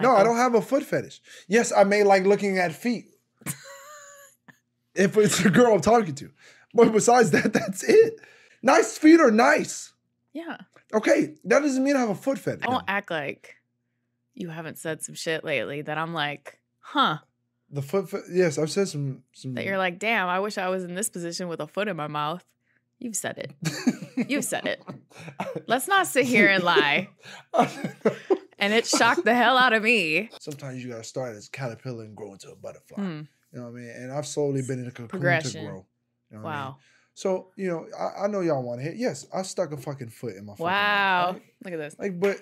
No, I don't have a foot fetish. Yes, I may like looking at feet. if it's a girl I'm talking to. But besides that, that's it. Nice feet are nice. Yeah. Okay, that doesn't mean I have a foot fetish. Don't act like you haven't said some shit lately that I'm like, huh. The foot, fe- yes, I've said some. some That you're like, damn, I wish I was in this position with a foot in my mouth. You've said it. You've said it. Let's not sit here and lie. Shocked the hell out of me. Sometimes you gotta start as a caterpillar and grow into a butterfly. Hmm. You know what I mean? And I've slowly been in a cocoon to grow. You know what I mean? Wow. So you know, I, I know y'all want to hit. Yes, I stuck a fucking foot in my. Fucking mouth, Wow. right? Look at this. Like, but